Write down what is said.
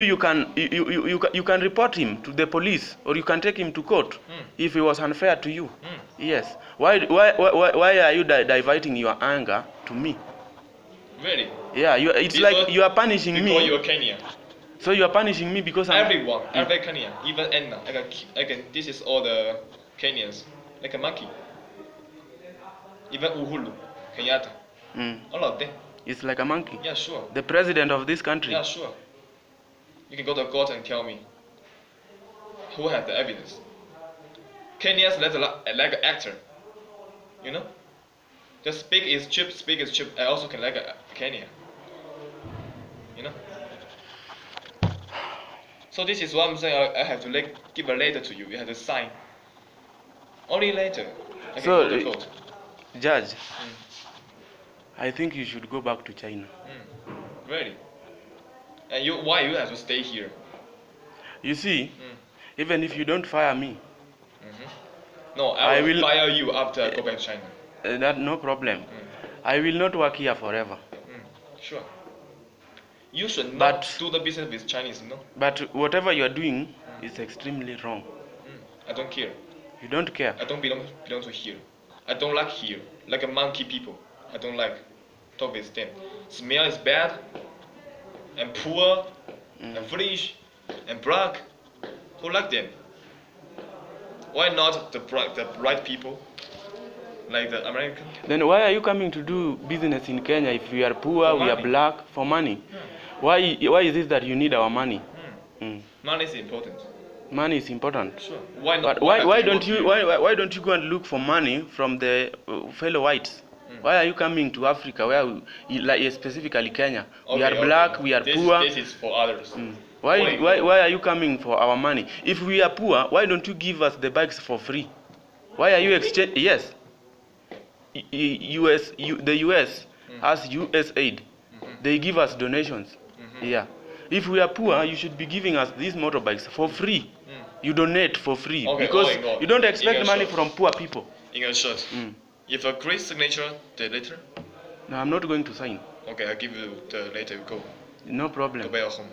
you can you, you, you, you, can report him to the police or you can take him to court Mm. if he was unfair to you. Mm. Yes. Why why why, why are you di- diverting your anger to me? Really? Yeah, you, it's Because- like you are punishing me. you're Kenyan. So you are punishing me because I'm Everyone, every Kenyan, even Anna, like a, like a, this is all the Kenyans, like a monkey. Even Uhuru, Kenyatta, Mm. all of them. It's like a monkey. Yeah, sure. The president of this country. Yeah, sure. You can go to court and tell me who has the evidence. Kenyans like, a- like an actor, you know. Just speak is cheap, speak is cheap. I also can like a Kenya, you know. So this is what I'm saying. I, I have to like give a letter to you. You have to sign. Only later. I can So, court. Judge, Mm. I think you should go back to China. Mm. Really. And you, why you have to stay here? You see, Mm. even if you don't fire me, Mhm. No, I, I will, will- fire you after I go back to China. uh, that no problem. I will not work here forever. Mm. Sure. You should not But- do the business with Chinese, no? But whatever you are doing is extremely wrong. Mm. I don't care. You don't care. I don't belong belong to here. I don't like here. Like a monkey people. I don't like talk with them. Smell is bad and poor and foolish and black. Who like them? Why not the bright the bright people? Like the American? Then why are you coming to do business in Kenya if we are poor, we are black, for money? Why, why is it that you need our money? Mm. Mm. Money is important. Money is important. Sure. Why not? But why, have why don't you why, why, why don't you go and look for money from the uh, fellow whites? Mm. Why are you coming to Africa where we, like specifically Kenya? Okay, we are okay. black, we are this, poor. This is for others. Mm. Why, Why? why, why are you coming for our money? If we are poor, why don't you give us the bikes for free? Why are you exchange? Yes. US, U, the US Mm. has US aid. Mm -hmm. They give us donations. Mm -hmm. Yeah. If we are poor, you should be giving us these motorbikes for free. Mm. You donate for free Okay, because oh you don't expect money from poor people. In a short, Mm. If a great signature, the letter. No, I'm not going to sign. Okay, I'll give you the letter. You go, No problem. go back home.